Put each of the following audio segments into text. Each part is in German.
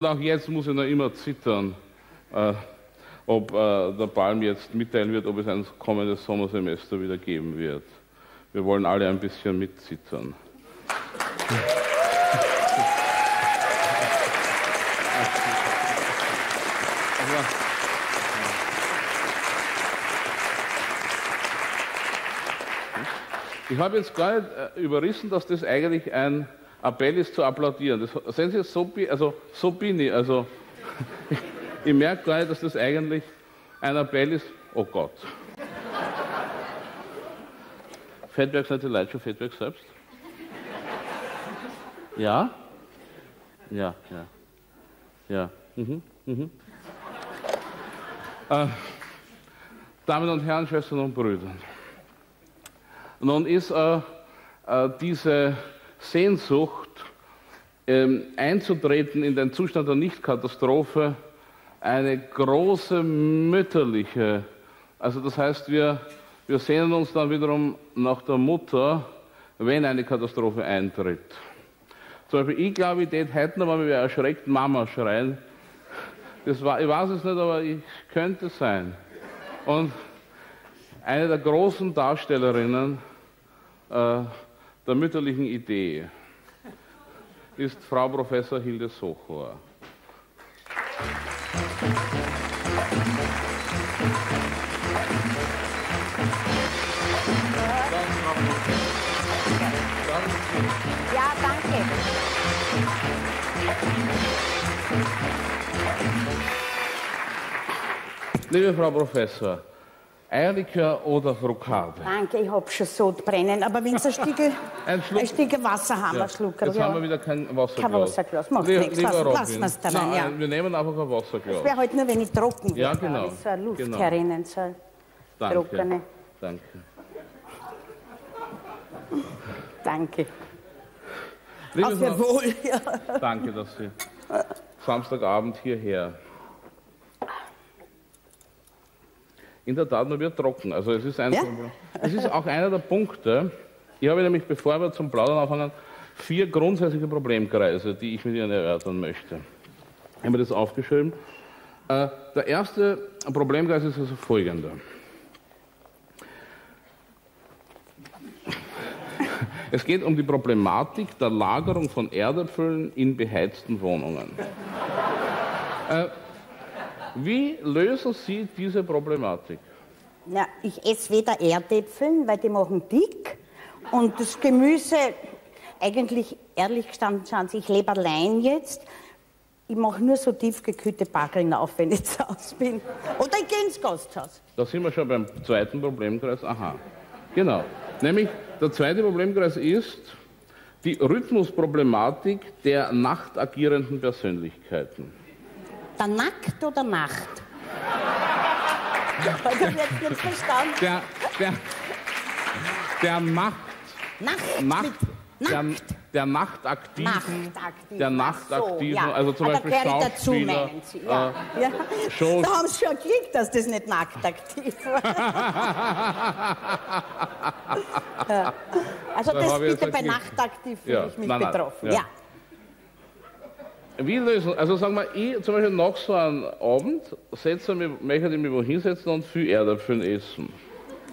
Auch jetzt muss ich noch immer zittern, äh, ob äh, der Palm jetzt mitteilen wird, ob es ein kommendes Sommersemester wieder geben wird. Wir wollen alle ein bisschen mitzittern. Ich habe jetzt gar nicht äh, überrissen, dass das eigentlich ein Appell ist zu applaudieren. Das, sehen Sie, so, also, so bin ich. Also, ich merke gar nicht, dass das eigentlich ein Appell ist. Oh Gott. Fettwerk seid ihr Leute schon Fettwerk selbst? Ja? Ja, ja. Ja. Mhm, mhm. Äh, Damen und Herren, Schwestern und Brüder. Nun ist äh, äh, diese Sehnsucht, ähm, einzutreten in den Zustand der Nichtkatastrophe, eine große mütterliche, also das heißt, wir, wir sehnen uns dann wiederum nach der Mutter, wenn eine Katastrophe eintritt. Zum Beispiel, ich glaube, ich hätte heute noch mal erschreckt Mama schreien. Das war, ich weiß es nicht, aber ich könnte sein. Und eine der großen Darstellerinnen äh, der mütterlichen Idee ist Frau Professor Hilde Sochor. Ja, danke. Liebe Frau Professor, Eierlikör oder Rocade? Danke, ich hab schon so brennen. Aber wenn Sie ein Stück, Ein Schluck. ein Stück Wasser haben, Ja. ein Schluck. Jetzt ja. haben wir wieder kein Wasserglas. Kein Wasserglas, macht Lieber- nichts. lassen wir's dabei, Nein, ja. Wir nehmen einfach ein Wasserglas. Das wäre halt nur, wenn ich trocken Ja, wäre. genau. So eine Luft Genau. herinnen, so eine Danke. trockene. Danke. Danke. Liebe Auf Ihr Wohl. Ja. danke, dass Sie Samstagabend hierher. In der Tat nur wir trocken. Also es ist, ein Ja? es ist auch einer der Punkte. Ich habe nämlich, bevor wir zum Plaudern anfangen, vier grundsätzliche Problemkreise, die ich mit Ihnen erörtern möchte. Ich habe mir das aufgeschrieben. Äh, der erste Problemkreis ist also folgender. Es geht um die Problematik der Lagerung von Erdäpfeln in beheizten Wohnungen. äh, wie lösen Sie diese Problematik? Ja, ich esse weder Erdäpfeln, weil die machen dick. Und das Gemüse, eigentlich ehrlich gestanden, schauen Sie, ich lebe allein jetzt. Ich mache nur so tiefgekühlte Backeln auf, wenn ich zu Hause bin. Oder ich gehe ins Gasthaus. Da sind wir schon beim zweiten Problemkreis. Aha, genau. Nämlich der zweite Problemkreis ist die Rhythmusproblematik der nachtagierenden Persönlichkeiten. Der Nackt oder Nacht? Ich habe jetzt nicht verstanden. Der, der, der Nacht, Nacht. Nacht, mit der, der Nachtaktiven, Nachtaktiven. der Ach Nachtaktiven, so, ja. also zum Ah, Beispiel da gehöre ich dazu, Schauspieler, Sie. Ja. äh, ja. Shows. Da haben Sie schon Glück, dass das nicht nacktaktiv war. Also Da das bitte bei nachtaktiv fühle Ja, ich mich nein, nein, betroffen. ja. Ja. Wie lösen, also sagen wir, ich zum Beispiel nach so einem Abend setze mich, möchte ich mich wo hinsetzen und viel Erdäpfel essen.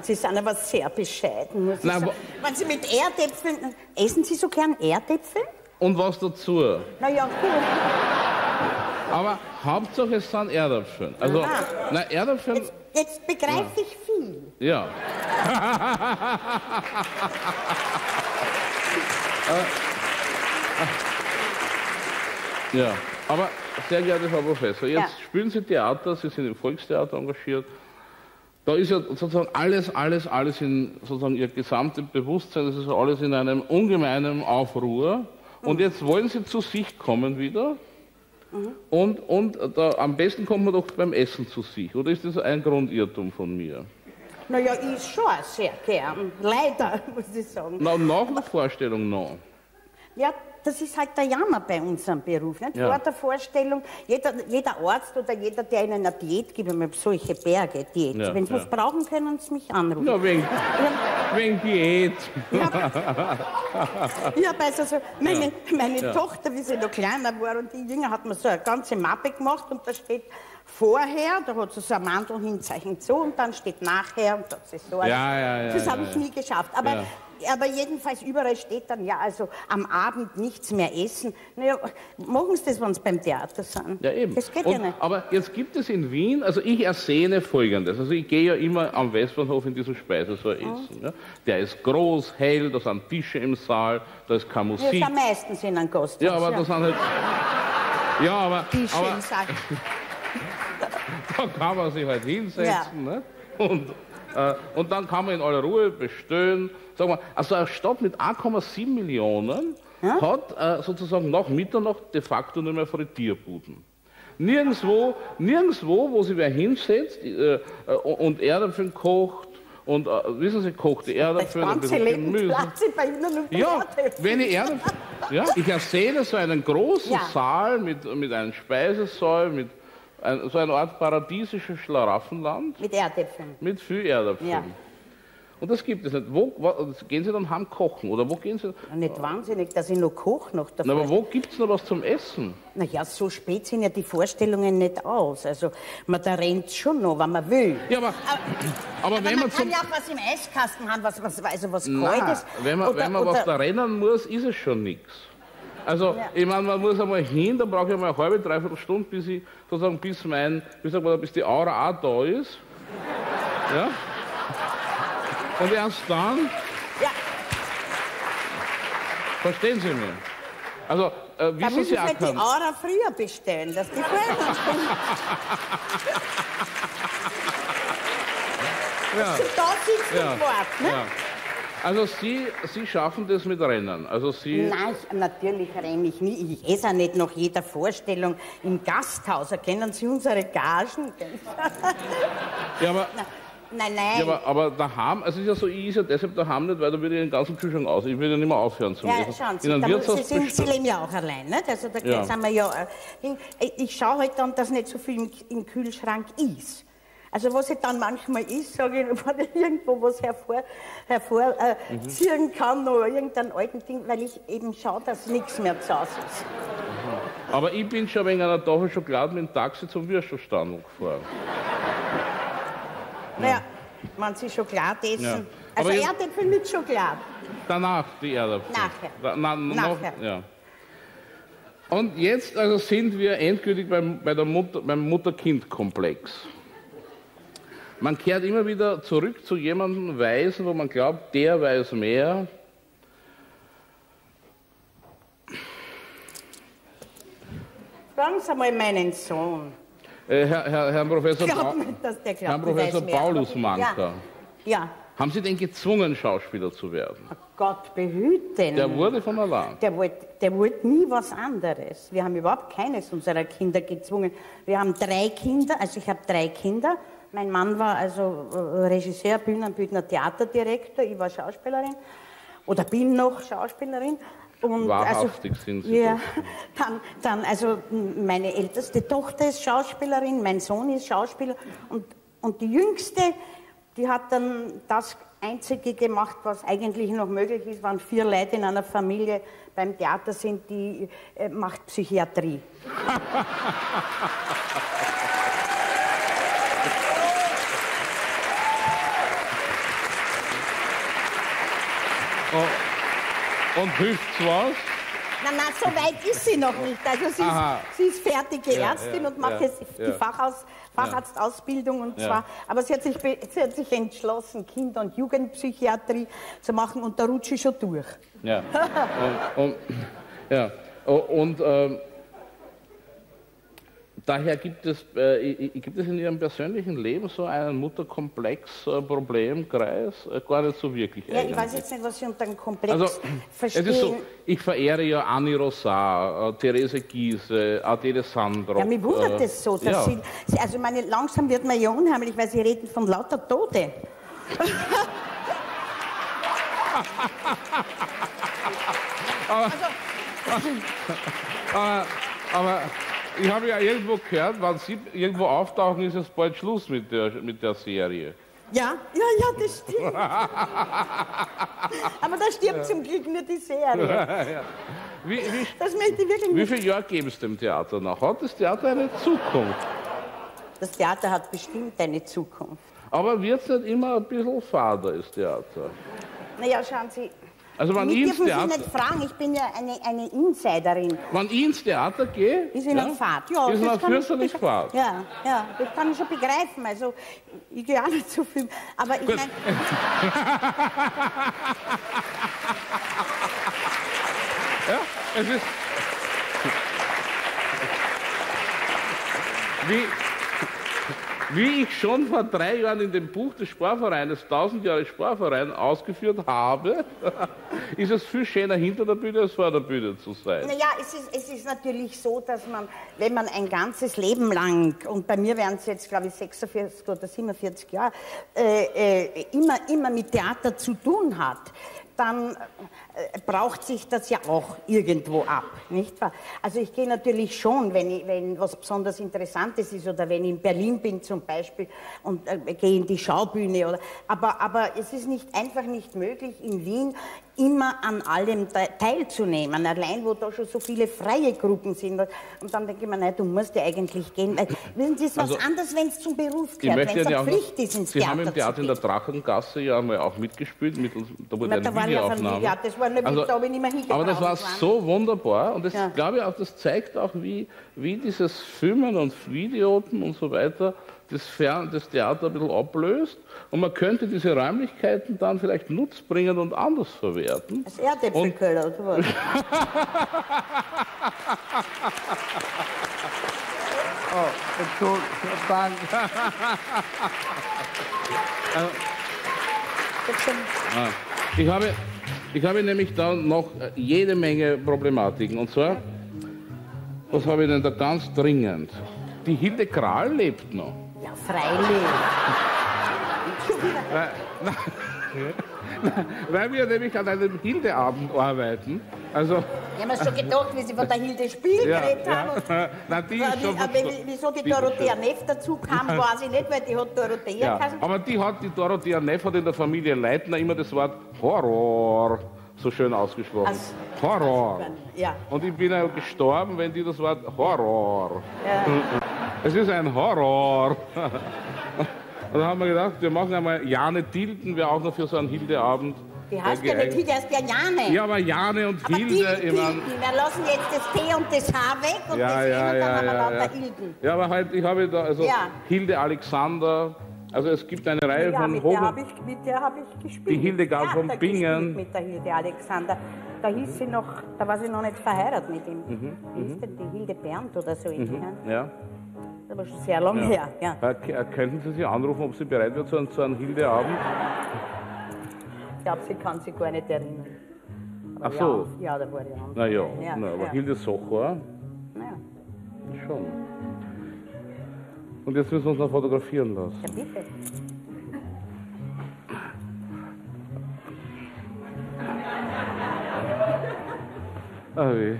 Sie sind aber sehr bescheiden, muss ich Nein, sagen. Wenn Sie mit Erdäpfeln... Essen Sie so gern Erdäpfel? Und was dazu. Naja, gut. Aber Hauptsache es sind Erdäpfel. Also, Aha. na, Erdäpfel, Jetzt, jetzt begreife ich viel. ja. Äh, ja, aber sehr geehrte Frau Professor, jetzt Ja. spielen Sie Theater, Sie sind im Volkstheater engagiert. Da ist ja sozusagen alles, alles, alles in sozusagen Ihr gesamtes Bewusstsein, das ist ja alles in einem ungemeinen Aufruhr. Und jetzt wollen Sie zu sich kommen wieder. Und, und da, am besten kommt man doch beim Essen zu sich. Oder ist das ein Grundirrtum von mir? Naja, ich schon sehr gern. Leider, muss ich sagen. Na, nach der Vorstellung noch. Ja, das ist halt der Jammer bei unserem Beruf. Nicht? Ja. Vor der Vorstellung, jeder, jeder Arzt oder jeder, der Ihnen eine Diät gibt, ich habe solche Berge Diät. Ja, Wenn Sie ja. was brauchen, können Sie mich anrufen. Ja, wegen, Ja. wegen Diät. Ich habe also so, meine, meine Tochter, wie sie noch kleiner war und die Jünger, hat mir so eine ganze Mappe gemacht und da steht vorher, da hat sie so ein Mandelhinzeichen so und dann steht nachher und das ist so. Also, Ja, ja, ja, Das habe ich nie geschafft. Aber. Aber jedenfalls überall steht dann, ja, also am Abend nichts mehr essen. Naja, machen Sie das, wenn Sie beim Theater sind. Ja, eben. Das geht Und, ja nicht. Aber jetzt gibt es in Wien, also ich ersehne Folgendes. Also ich gehe ja immer am Westbahnhof in diesen Speisesaal essen. Ja. Der ist groß, hell, da sind Tische im Saal, da ist keine Musik. sind meistens in einem Gasthaus. Ja, aber das sind halt. Ja, aber, Die schön aber sagen. da kann man sich halt hinsetzen. Ne? Und, äh, und dann kann man in aller Ruhe bestellen. Sag mal, also eine Stadt mit 1,7 Millionen hat äh, sozusagen nach Mitternacht de facto nur mehr Frittierbuden. Nirgendwo, nirgendwo, wo sich wer hinsetzt äh, äh, und Erdäpfel kocht und, äh, wissen Sie, kocht die Das Erdäpfel, ein bisschen Gemüse. Ja, wenn ich ehrlich, ja, ich ersehne so einen großen Ja. Saal mit, mit einem Speisesaal, mit ein, so eine Art paradiesisches Schlaraffenland Mit Erdäpfeln. mit viel Erdäpfeln. Ja. Und das gibt es nicht. Wo, wo, gehen Sie dann heim kochen oder wo gehen Sie? Nicht wahnsinnig, dass ich noch koche noch Na, aber wo gibt es noch was zum Essen? Naja, so spät sind ja die Vorstellungen nicht aus. Also, man da rennt schon noch, wenn man will. Ja, aber, aber, Aber wenn man man kann ja auch was im Eiskasten haben, was, was, also was Kaltes. wenn man, Oder- wenn man was oder- da rennen muss, ist es schon nichts. Also, Ja. ich meine, man muss einmal hin, da brauche ich einmal eine halbe, dreiviertel Stunde, bis ich sozusagen, bis mein, wie sagt man, bis die Aura auch da ist. Ja? Und erst dann, Ja, verstehen Sie mich? Also, äh, da wissen müssen Sie halt die Aura früher bestellen, dass die vorher kommen. ja, da sitzen ja, warten. Ne? ja. Also, Sie, Sie schaffen das mit Rennen. Also, Sie, Nein, ich, natürlich renne ich nie. Ich esse auch nicht nach jeder Vorstellung im Gasthaus. Erkennen Sie unsere Gagen? ja, aber, Nein, nein. Ja, aber, aber daheim, also es ist ja so, ich ist ja deshalb daheim nicht, weil da würde ich den ganzen Kühlschrank aus. Ich würde ja nicht mehr aufhören zu Ja, essen. schauen Sie, da, Sie, sind, Sie leben ja auch allein, nicht? Also da Ja. sind wir ja. äh, Ich, ich schaue halt dann, dass nicht so viel im, im Kühlschrank ist. Also was ich dann manchmal ist, sage ich, wenn ich irgendwo was hervor, hervorziehen Mhm. kann, noch irgendein alten Ding, weil ich eben schaue, dass nichts mehr zu Hause ist. Aber ich bin schon wegen einer Tafel Schokolade mit dem Taxi zum Würstelstand gefahren. Naja, wenn Sie Schokolade essen. Ja. Also Erdäpfel mit Schokolade. Danach die Erdäpfel. Nachher. Da, na, Nachher. Noch, ja. Und jetzt also sind wir endgültig beim, bei der Mutter, beim Mutter-Kind-Komplex. Man kehrt immer wieder zurück zu jemandem Weisen, wo man glaubt, der weiß mehr. Fragen Sie mal meinen Sohn. Äh, Herr, Herr, Herr Professor, glaube nicht, Herr Professor. Paulus Ja. Manka, Ja, haben Sie denn gezwungen, Schauspieler zu werden? Gott behüten. Der wurde von allein. Der wollte der wollt nie was anderes. Wir haben überhaupt keines unserer Kinder gezwungen. Wir haben drei Kinder, also ich habe drei Kinder. Mein Mann war also äh, Regisseur, Bühnenbildner, Theaterdirektor, ich war Schauspielerin oder bin noch Schauspielerin. Und Wahrhaftig also, sind Sie Ja, dann, dann, also meine älteste Tochter ist Schauspielerin, mein Sohn ist Schauspieler und, und die jüngste, die hat dann das Einzige gemacht, was eigentlich noch möglich ist, wenn vier Leute in einer Familie beim Theater sind, die äh, macht Psychiatrie. Oh, und hilft's was? Na, na, so weit ist sie noch nicht. Also sie ist, sie ist fertige Ja, Ärztin ja, und macht ja, jetzt die. Fachaus, Facharztausbildung und zwar, aber sie hat, sich, sie hat sich entschlossen, Kinder- und Jugendpsychiatrie zu machen und da rutsche ich schon durch. Ja. Und, und, ja. und ähm, daher gibt es, äh, gibt es in Ihrem persönlichen Leben so einen Mutterkomplex-Problemkreis? Äh, gar nicht so wirklich. Ja, ich eigentlich. weiß jetzt nicht, was Sie unter einem Komplex Also, es verstehen. ist so, ich verehre ja Annie Rosar, äh, Therese Giese, Adele Sandro. ja, mich wundert äh, es so, dass ja. Sie, also meine, langsam wird mir ja unheimlich, weil Sie reden von lauter Tode. aber, aber ich habe ja irgendwo gehört, wenn Sie irgendwo auftauchen, ist es bald Schluss mit der, mit der Serie. Ja, ja, ja, das stimmt. Aber da stirbt zum Glück nur die Serie. Wie, wie, Das möchte ich wirklich wie viele Jahre geben es dem Theater noch? Hat das Theater eine Zukunft? Das Theater hat bestimmt eine Zukunft. Aber wird es nicht immer ein bisschen fader, das Theater? Naja, schauen Sie, Also wenn ich ins dürfen Sie Theater, nicht fragen, ich bin ja eine, eine Insiderin. wenn ich ins Theater gehe, Ist Ihnen Fahrt? Ja, ist das fürchterlich Fahrt. Ja, ja, das kann ich schon begreifen. Also, ich gehe auch nicht so viel. Aber ich meine, Ja, es ist. Wie, wie ich schon vor drei Jahren in dem Buch des Sparvereines 1000 Jahre Sparverein ausgeführt habe, ist es viel schöner hinter der Bühne als vor der Bühne zu sein. naja, es ist, es ist natürlich so, dass man, wenn man ein ganzes Leben lang, und bei mir wären es jetzt, glaube ich, 46 oder 47 Jahre, äh, äh, immer, immer mit Theater zu tun hat, dann äh, braucht sich das ja auch irgendwo ab, nicht wahr? Also ich gehe natürlich schon, wenn, ich, wenn was besonders Interessantes ist oder wenn ich in Berlin bin zum Beispiel und äh, gehe in die Schaubühne oder, aber, aber es ist nicht einfach nicht möglich in Wien immer an allem te- teilzunehmen, allein wo da schon so viele freie Gruppen sind. Und dann denke ich mir, nein, du musst ja eigentlich gehen. Weil, wissen Sie, es ist was Also, anderes, wenn es zum Beruf gehört, wenn es eine Pflicht ist, ins Sie Theater haben im Theater in der Drachengasse ja mal auch mitgespielt, mit da wurde Na, eine da ja Videoaufnahme. Ja, das war eine- da habe ich nicht mehr hingebracht, aber das war so wunderbar und das Ja. glaube ich auch, das zeigt auch, wie, wie dieses Filmen und Videoten und so weiter das, Fern, das Theater ein bisschen ablöst und man könnte diese Räumlichkeiten dann vielleicht nutzbringend und anders verwerten. Das Erdäpfelköller, oder was? Entschuldigung, danke. Ah, Ich habe, ich habe nämlich da noch jede Menge Problematiken. Und zwar, was habe ich denn da ganz dringend? Die Hilde Kral lebt noch. Freilich. Weil wir nämlich an einem Hildeabend arbeiten. Also, Ich habe mir schon gedacht, wie Sie von der Hilde Spiel ja, geredet haben. ja. Nein, die ist Aber schon aber wie- wieso die Dorothea Neff dazu kam, weiß ich nicht, weil die hat Dorothea Ja, aber die hat, die Dorothea Neff hat in der Familie Leitner immer das Wort Horror so schön ausgesprochen. Also, Horror. Ja. Und ich bin ja gestorben, wenn die das Wort Horror. Ja. Es ist ein Horror. Und da haben wir gedacht, wir machen einmal Jane Tilden, wäre auch noch für so einen Hildeabend. Die heißt ja nicht. Hilde, heißt ja Jane. Ja, aber Jane und aber Hilde, Tilden, ich mein. Wir lassen jetzt das T und das H weg und ja, das ja, und ja, dann haben wir ja, ja. lauter Hilden. ja, aber halt, ich habe da, also Ja. Hilde Alexander, also es gibt eine Reihe Ja, von mit der Hoch... habe ich, mit der hab ich gespielt. Die Hildegard ja, von Bingen. Mit der Hilde Alexander. Da hieß sie noch, da war sie noch nicht verheiratet mit ihm. Mhm, Wie hieß denn die Hilde Bernd oder so ähnlich? Ja. Ja. Das war schon sehr lange her. Ja. Äh, k- äh, könnten Sie sie anrufen, ob sie bereit wird zu einem, zu einem Hildeabend? Ich glaube, sie kann sich gar nicht erinnern. Aber Ach so. Ja, ja da war ich an. Na ja, Ja, na, aber ja. Hilde Socher Naja, schon. Und jetzt müssen wir uns noch fotografieren lassen. ja bitte. Ah, weh.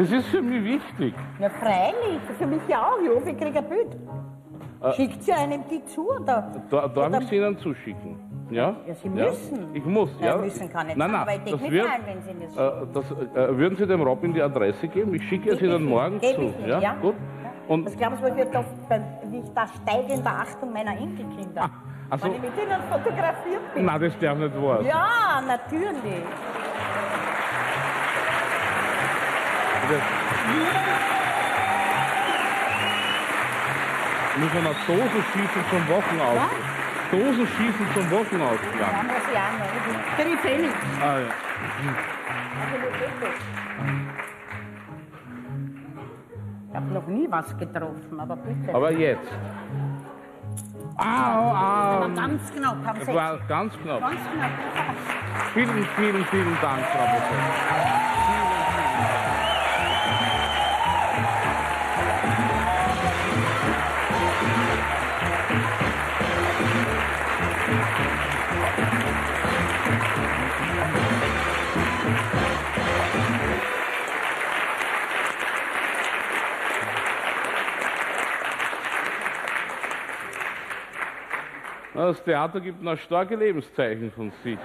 Das ist für mich wichtig. Ja, freilich. Für mich ja auch. Ich hoffe, ich kriege ein Bild. Äh. Schickt sie einem die zu? Oder? Da, darf Oder- ich sie Ihnen zuschicken? Ja? Ja, Sie müssen. Ich muss, Ja, ja. müssen kann nicht nein, sein, nein, denke das nicht wird, rein, wenn Sie nicht äh, das, äh, Würden Sie dem Robin die Adresse geben? Ich schicke es Ihnen morgen gebe zu. ich Ihnen, ja? ja. Gut. Und Was glauben Sie, was wird da, wie ich da steige in der Achtung meiner Enkelkinder? ach so. Wenn ich mit ihnen fotografiert bin. Nein, das darf nicht wahr sein. Ja, natürlich. Das müssen wir noch Dosen schießen zum Wochenaus. Dosen schießen zum noch. Für die Pfennig. Ah, ja. Ich habe noch nie was getroffen, aber bitte. Aber jetzt. Au, au. Aber ganz knapp ganz knapp. Ganz knapp. Vielen, vielen, vielen Dank, Frau Professor. Das Theater gibt noch starke Lebenszeichen von sich.